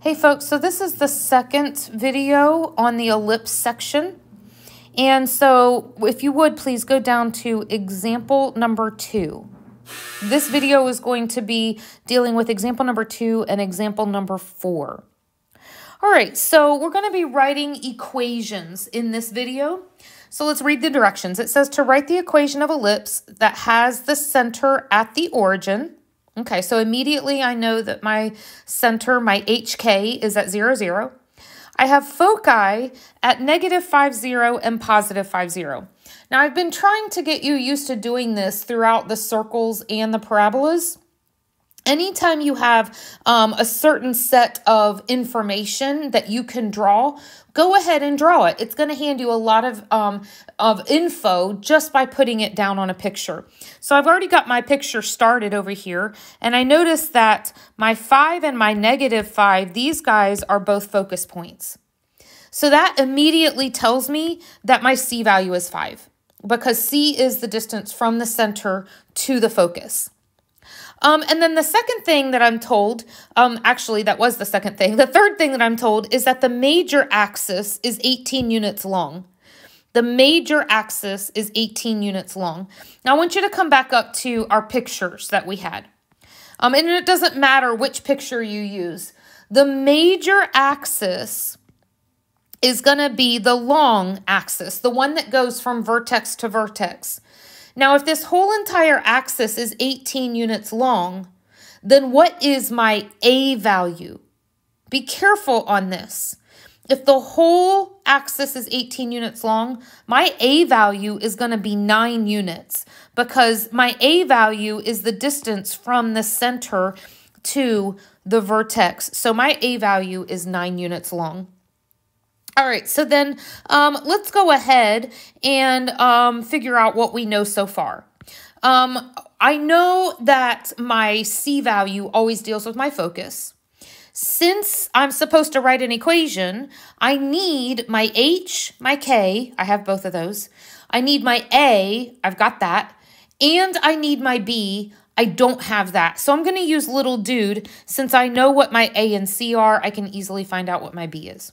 Hey folks, so this is the second video on the ellipse section. And so if you would, please go down to example number two. This video is going to be dealing with example number two and example number four. All right, so we're going to be writing equations in this video. So let's read the directions. It says to write the equation of ellipse that has the center at the origin. Okay, so immediately I know that my center, my HK, is at 0, 0. I have foci at negative 5, 0 and positive 5, 0. Now, I've been trying to get you used to doing this throughout the circles and the parabolas. Anytime you have um, a certain set of information that you can draw, go ahead and draw it. It's going to hand you a lot of, um, of info just by putting it down on a picture. So I've already got my picture started over here, and I notice that my 5 and my negative 5, these guys are both focus points. So that immediately tells me that my C value is 5 because C is the distance from the center to the focus. Um, and then the second thing that I'm told, um, actually, that was the second thing. The third thing that I'm told is that the major axis is 18 units long. The major axis is 18 units long. Now, I want you to come back up to our pictures that we had. Um, and it doesn't matter which picture you use. The major axis is going to be the long axis, the one that goes from vertex to vertex. Now, if this whole entire axis is 18 units long, then what is my A value? Be careful on this. If the whole axis is 18 units long, my A value is going to be 9 units because my A value is the distance from the center to the vertex. So my A value is 9 units long. All right, so then um, let's go ahead and um, figure out what we know so far. Um, I know that my C value always deals with my focus. Since I'm supposed to write an equation, I need my H, my K, I have both of those. I need my A, I've got that. And I need my B, I don't have that. So I'm going to use little dude. Since I know what my A and C are, I can easily find out what my B is.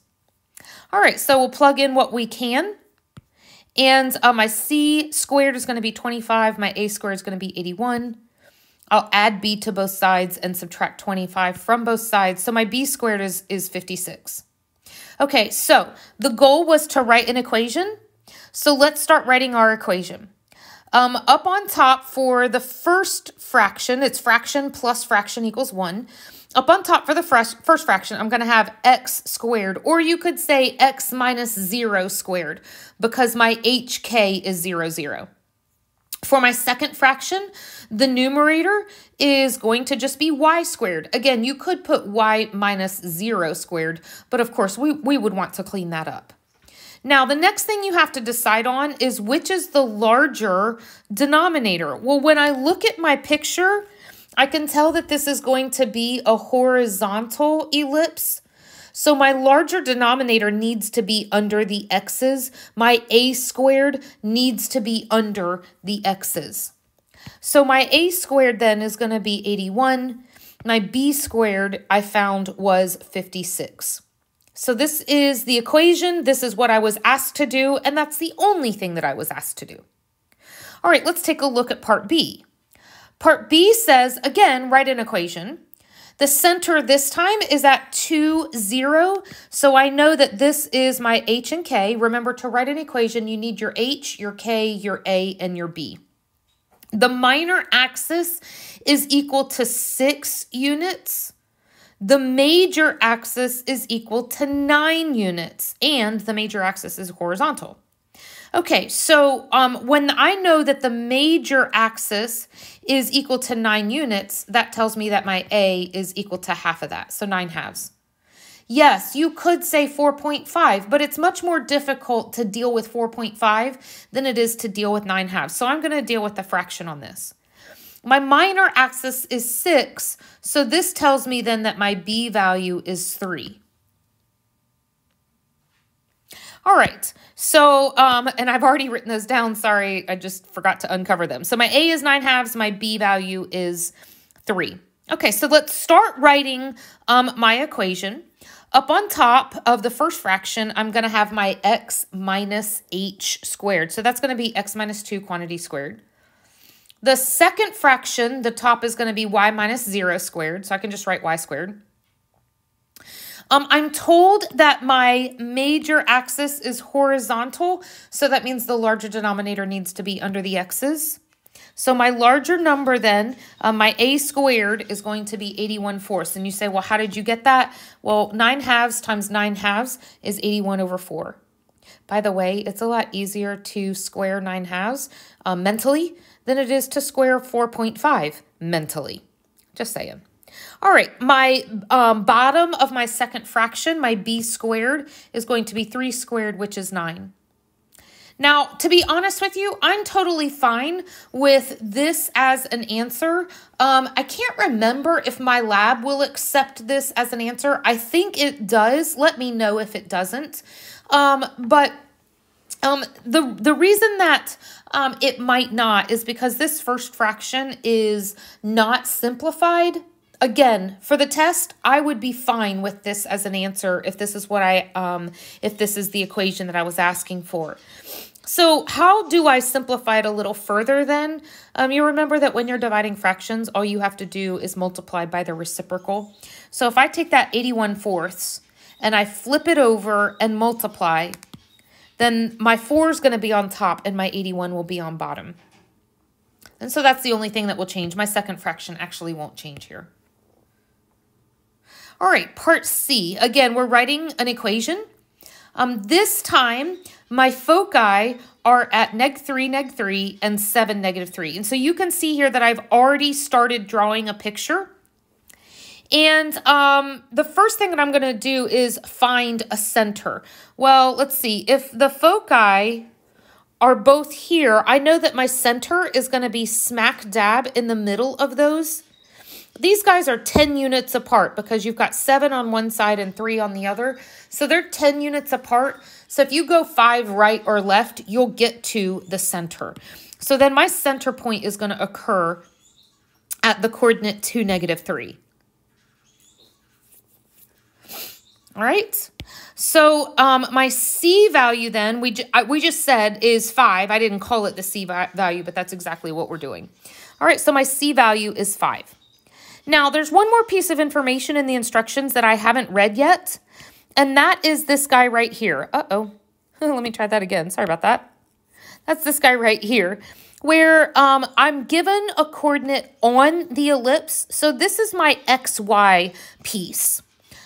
All right, so we'll plug in what we can. And uh, my C squared is going to be 25. My A squared is going to be 81. I'll add B to both sides and subtract 25 from both sides. So my B squared is, is 56. Okay, so the goal was to write an equation. So let's start writing our equation. Um, up on top for the first fraction, it's fraction plus fraction equals 1. Up on top for the first, fraction, I'm going to have x squared, or you could say x minus 0 squared, because my hk is 0, 0. For my second fraction, the numerator is going to just be y squared. Again, you could put y minus 0 squared, but of course, we, we would want to clean that up. Now, the next thing you have to decide on is which is the larger denominator. Well, when I look at my picture, I can tell that this is going to be a horizontal ellipse. So my larger denominator needs to be under the x's. My a squared needs to be under the x's. So my a squared then is going to be 81. My b squared I found was 56. So this is the equation. This is what I was asked to do, and that's the only thing that I was asked to do. All right, let's take a look at part B. Part B says, again, write an equation. The center this time is at 2, 0. So I know that this is my h and k. Remember, to write an equation, you need your h, your k, your a, and your b. The minor axis is equal to 6 units. The major axis is equal to 9 units, and the major axis is horizontal. Okay, so um, when I know that the major axis is equal to 9 units, that tells me that my A is equal to half of that, so 9 halves. Yes, you could say 4.5, but it's much more difficult to deal with 4.5 than it is to deal with 9 halves. So I'm going to deal with the fraction on this. My minor axis is 6, so this tells me then that my B value is 3. All right, so, um, and I've already written those down. Sorry, I just forgot to uncover them. So my A is 9 halves, my B value is 3. Okay, so let's start writing um, my equation. up on top of the first fraction, I'm going to have my x minus h squared. So that's going to be x minus 2 quantity squared. The second fraction, the top is going to be y minus 0 squared. So I can just write y squared. Um, I'm told that my major axis is horizontal, so that means the larger denominator needs to be under the x's. So my larger number then, uh, my a squared is going to be 81 fourths. And you say, well, how did you get that? Well, 9 halves times 9 halves is 81 over 4. By the way, it's a lot easier to square 9 halves uh, mentally than it is to square 4.5 mentally. Just saying. All right, my um, bottom of my second fraction, my b squared, is going to be 3 squared, which is 9. Now, to be honest with you, I'm totally fine with this as an answer. Um, I can't remember if my lab will accept this as an answer. I think it does. Let me know if it doesn't. Um, but um, the, the reason that um, it might not is because this first fraction is not simplified again for the test i would be fine with this as an answer if this is what i um if this is the equation that i was asking for so how do i simplify it a little further then um you remember that when you're dividing fractions all you have to do is multiply by the reciprocal so if i take that 81 fourths and i flip it over and multiply then my 4 is going to be on top and my 81 will be on bottom and so that's the only thing that will change. My second fraction actually won't change here. All right, part C. Again, we're writing an equation. Um, this time, my foci are at neg 3, neg 3, and 7, negative 3. And so you can see here that I've already started drawing a picture. And um, the first thing that I'm going to do is find a center. Well, let's see. If the foci are both here, I know that my center is going to be smack dab in the middle of those these guys are 10 units apart because you've got seven on one side and three on the other. So they're 10 units apart. So if you go five right or left, you'll get to the center. So then my center point is going to occur at the coordinate 2, negative 3. All right. So um, my C value then, we, we just said is 5. I didn't call it the C value, but that's exactly what we're doing. All right, so my C value is 5. Now, there's one more piece of information in the instructions that I haven't read yet, and that is this guy right here. Uh-oh. Let me try that again. Sorry about that. That's this guy right here, where um, I'm given a coordinate on the ellipse. So this is my xy piece.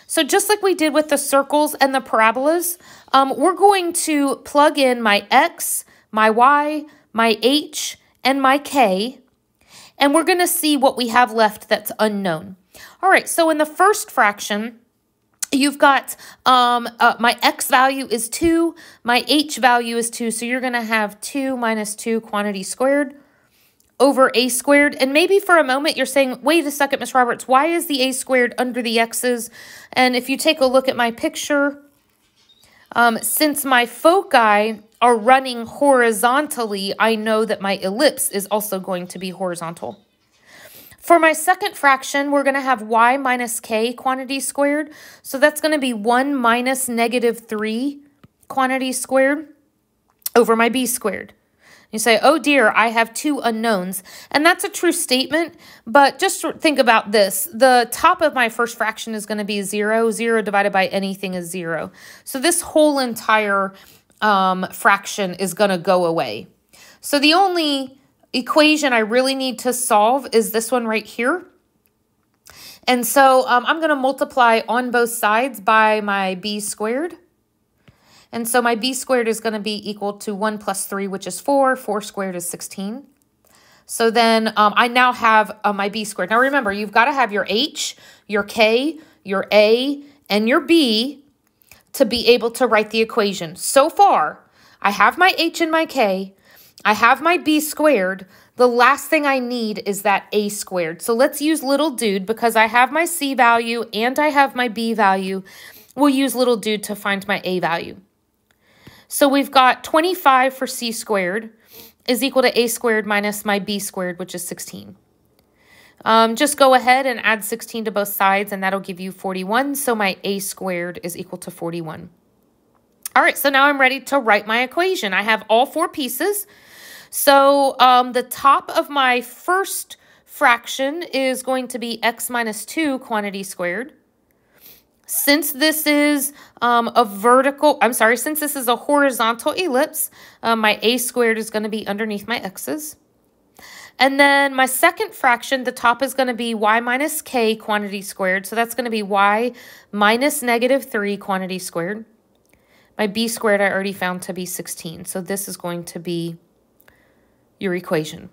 So just like we did with the circles and the parabolas, um, we're going to plug in my x, my y, my h, and my k, and we're going to see what we have left that's unknown. All right, so in the first fraction, you've got um, uh, my x value is 2, my h value is 2, so you're going to have 2 minus 2 quantity squared over a squared. And maybe for a moment you're saying, wait a second, Miss Roberts, why is the a squared under the x's? And if you take a look at my picture, um, since my foci are running horizontally, I know that my ellipse is also going to be horizontal. For my second fraction, we're going to have y minus k quantity squared. So that's going to be 1 minus negative 3 quantity squared over my b squared. You say, oh dear, I have two unknowns. And that's a true statement, but just think about this. The top of my first fraction is going to be 0. 0 divided by anything is 0. So this whole entire um, fraction is going to go away. So the only equation I really need to solve is this one right here. And so um, I'm going to multiply on both sides by my b squared. And so my b squared is going to be equal to 1 plus 3, which is 4. 4 squared is 16. So then um, I now have uh, my b squared. Now remember, you've got to have your h, your k, your a, and your b to be able to write the equation. So far, I have my h and my k, I have my b squared. The last thing I need is that a squared. So let's use little dude because I have my c value and I have my b value. We'll use little dude to find my a value. So we've got 25 for c squared is equal to a squared minus my b squared, which is 16. Um, just go ahead and add 16 to both sides, and that'll give you 41. So my a squared is equal to 41. All right, so now I'm ready to write my equation. I have all four pieces. So um, the top of my first fraction is going to be x minus 2 quantity squared. Since this is um, a vertical, I'm sorry, since this is a horizontal ellipse, um, my a squared is going to be underneath my x's. And then my second fraction, the top is going to be y minus k quantity squared. So that's going to be y minus negative 3 quantity squared. My b squared I already found to be 16. So this is going to be your equation.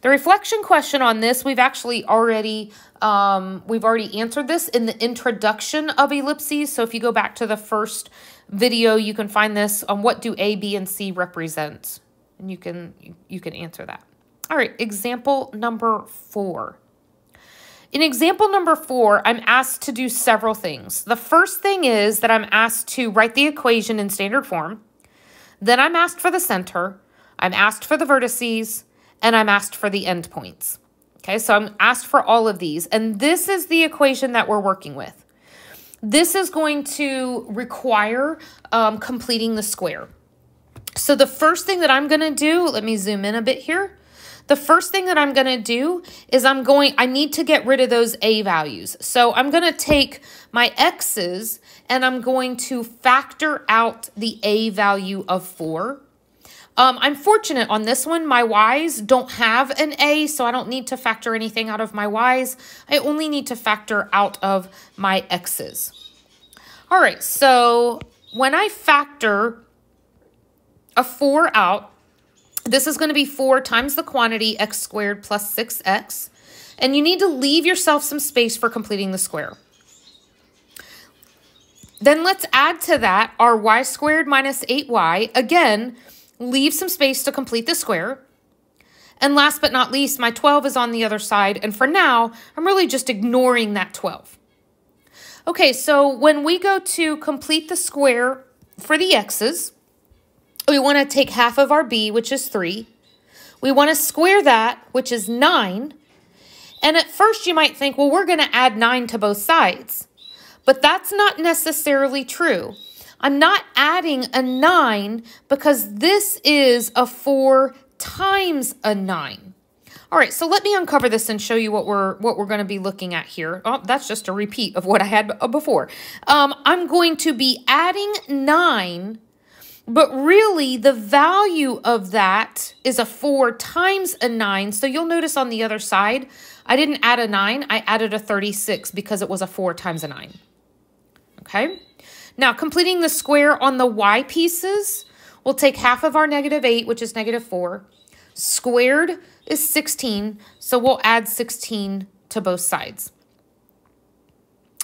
The reflection question on this, we've actually already um, we've already answered this in the introduction of ellipses. So if you go back to the first video, you can find this on what do A, B, and C represent, and you can you, you can answer that. All right, example number four. In example number four, I'm asked to do several things. The first thing is that I'm asked to write the equation in standard form. Then I'm asked for the center. I'm asked for the vertices, and I'm asked for the endpoints. Okay, so I'm asked for all of these, and this is the equation that we're working with. This is going to require um, completing the square. So the first thing that I'm going to do, let me zoom in a bit here. The first thing that I'm going to do is I'm going, I need to get rid of those A values. So I'm going to take my X's and I'm going to factor out the A value of 4. Um, I'm fortunate on this one. My Y's don't have an A, so I don't need to factor anything out of my Y's. I only need to factor out of my X's. All right, so when I factor a 4 out, this is going to be 4 times the quantity x squared plus 6x. And you need to leave yourself some space for completing the square. Then let's add to that our y squared minus 8y. Again, leave some space to complete the square. And last but not least, my 12 is on the other side. And for now, I'm really just ignoring that 12. Okay, so when we go to complete the square for the x's, we want to take half of our b, which is 3. We want to square that, which is 9. And at first you might think, well, we're going to add 9 to both sides. But that's not necessarily true. I'm not adding a 9 because this is a 4 times a 9. All right, so let me uncover this and show you what we're what we're going to be looking at here. Oh, that's just a repeat of what I had before. Um, I'm going to be adding 9 but really, the value of that is a 4 times a 9. So you'll notice on the other side, I didn't add a 9. I added a 36 because it was a 4 times a 9. Okay? Now, completing the square on the y pieces, we'll take half of our negative 8, which is negative 4. Squared is 16, so we'll add 16 to both sides.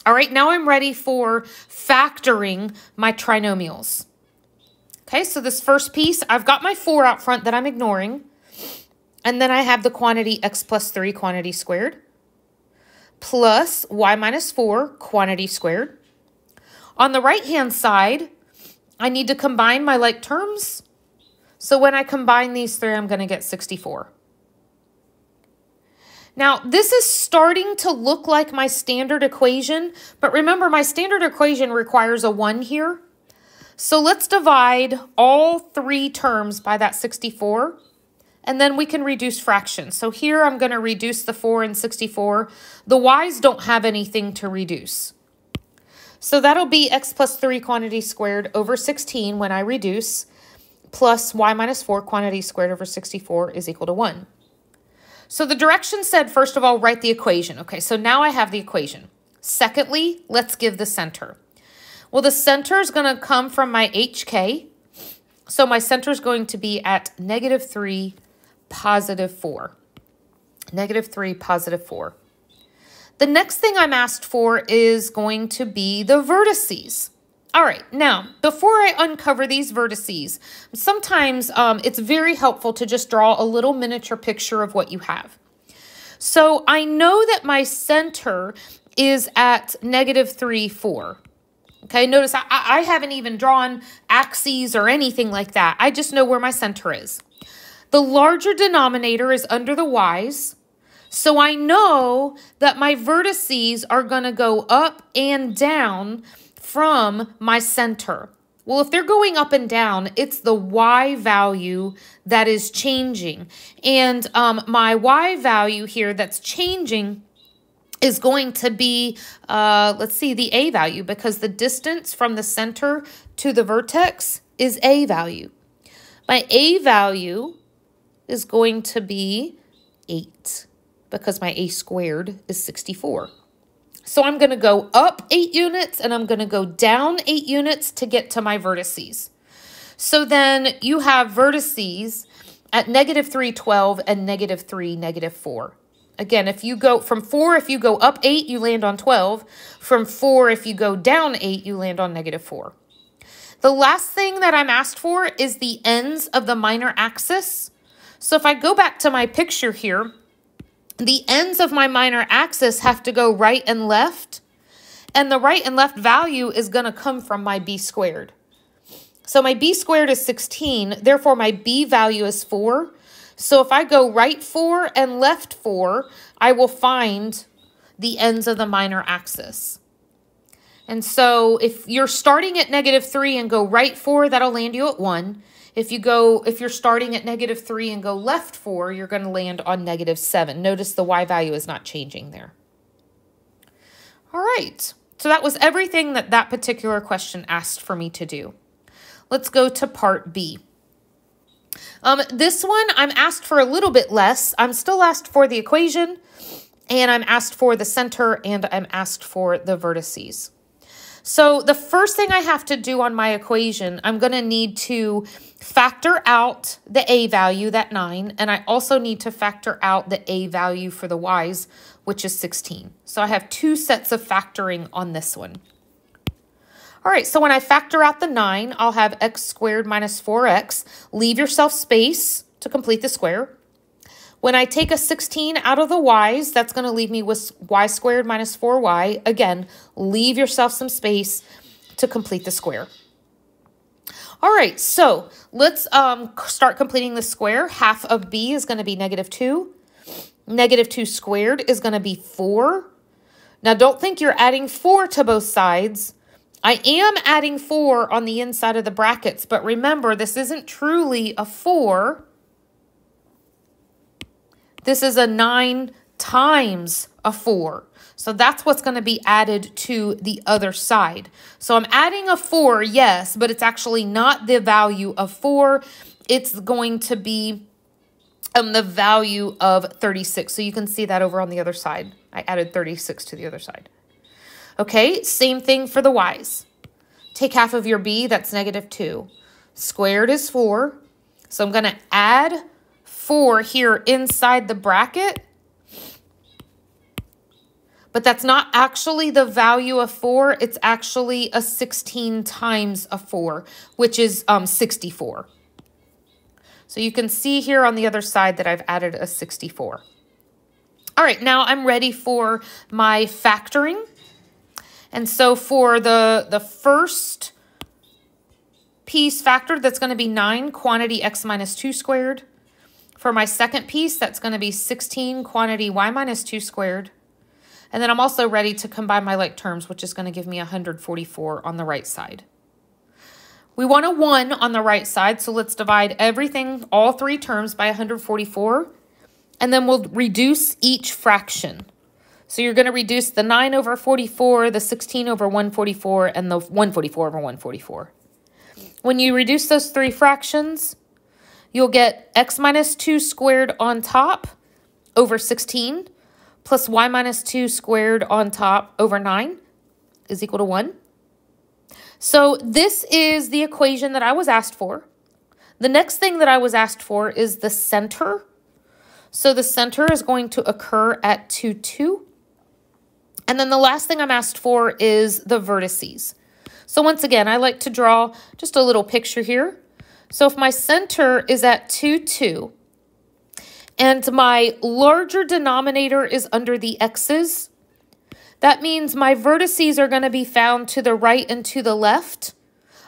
All right, now I'm ready for factoring my trinomials. Okay, so this first piece, I've got my 4 out front that I'm ignoring. And then I have the quantity x plus 3 quantity squared plus y minus 4 quantity squared. On the right-hand side, I need to combine my like terms. So when I combine these three, I'm going to get 64. Now, this is starting to look like my standard equation, but remember my standard equation requires a 1 here. So let's divide all three terms by that 64, and then we can reduce fractions. So here I'm going to reduce the 4 and 64. The y's don't have anything to reduce. So that'll be x plus 3 quantity squared over 16 when I reduce, plus y minus 4 quantity squared over 64 is equal to 1. So the direction said, first of all, write the equation. Okay, so now I have the equation. Secondly, let's give the center. Well, the center is going to come from my HK. So my center is going to be at negative 3, positive 4. Negative 3, positive 4. The next thing I'm asked for is going to be the vertices. All right, now, before I uncover these vertices, sometimes um, it's very helpful to just draw a little miniature picture of what you have. So I know that my center is at negative 3, 4. Okay, notice I, I haven't even drawn axes or anything like that. I just know where my center is. The larger denominator is under the y's. So I know that my vertices are going to go up and down from my center. Well, if they're going up and down, it's the y value that is changing. And um, my y value here that's changing is going to be, uh, let's see, the a value because the distance from the center to the vertex is a value. My a value is going to be 8 because my a squared is 64. So I'm going to go up 8 units and I'm going to go down 8 units to get to my vertices. So then you have vertices at negative 3, 12 and negative 3, negative 4. Again, if you go from 4, if you go up 8, you land on 12. From 4, if you go down 8, you land on negative 4. The last thing that I'm asked for is the ends of the minor axis. So if I go back to my picture here, the ends of my minor axis have to go right and left, and the right and left value is going to come from my b squared. So my b squared is 16, therefore my b value is 4. So if I go right 4 and left 4, I will find the ends of the minor axis. And so if you're starting at negative 3 and go right 4, that'll land you at 1. If you go, if you're starting at negative 3 and go left 4, you're going to land on negative 7. Notice the y value is not changing there. All right, so that was everything that that particular question asked for me to do. Let's go to part B. Um, this one, I'm asked for a little bit less. I'm still asked for the equation, and I'm asked for the center, and I'm asked for the vertices. So the first thing I have to do on my equation, I'm going to need to factor out the a value, that 9, and I also need to factor out the a value for the y's, which is 16. So I have two sets of factoring on this one. All right, so when I factor out the 9, I'll have x squared minus 4x. Leave yourself space to complete the square. When I take a 16 out of the y's, that's going to leave me with y squared minus 4y. Again, leave yourself some space to complete the square. All right, so let's um, start completing the square. Half of b is going to be negative 2. Negative 2 squared is going to be 4. Now, don't think you're adding 4 to both sides. I am adding 4 on the inside of the brackets, but remember, this isn't truly a 4 this is a 9 times a 4. So that's what's going to be added to the other side. So I'm adding a 4, yes, but it's actually not the value of 4. It's going to be um, the value of 36. So you can see that over on the other side. I added 36 to the other side. Okay, same thing for the y's. Take half of your b, that's negative 2. Squared is 4. So I'm going to add 4 here inside the bracket. But that's not actually the value of 4. It's actually a 16 times a 4, which is um, 64. So you can see here on the other side that I've added a 64. All right, now I'm ready for my factoring. And so for the, the first piece factored, that's going to be 9 quantity x minus 2 squared. For my second piece, that's going to be 16 quantity y minus 2 squared. And then I'm also ready to combine my like terms, which is going to give me 144 on the right side. We want a 1 on the right side, so let's divide everything, all three terms, by 144. And then we'll reduce each fraction. So you're going to reduce the 9 over 44, the 16 over 144, and the 144 over 144. When you reduce those three fractions, you'll get x minus 2 squared on top over 16 plus y minus 2 squared on top over 9 is equal to 1. So this is the equation that I was asked for. The next thing that I was asked for is the center. So the center is going to occur at 2, 2. And then the last thing I'm asked for is the vertices. So once again, I like to draw just a little picture here. So if my center is at 2, 2, and my larger denominator is under the x's, that means my vertices are going to be found to the right and to the left,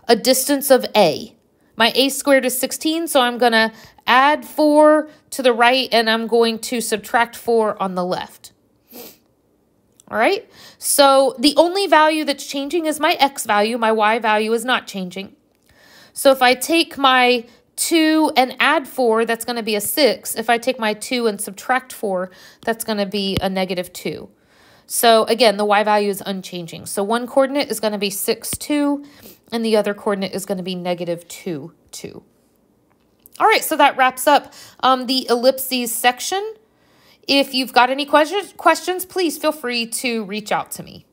a distance of a. My a squared is 16, so I'm going to add 4 to the right, and I'm going to subtract 4 on the left. All right, so the only value that's changing is my x value. My y value is not changing. So if I take my 2 and add 4, that's going to be a 6. If I take my 2 and subtract 4, that's going to be a negative 2. So again, the y value is unchanging. So one coordinate is going to be 6, 2, and the other coordinate is going to be negative 2, 2. All right, so that wraps up um, the ellipses section. If you've got any questions, questions, please feel free to reach out to me.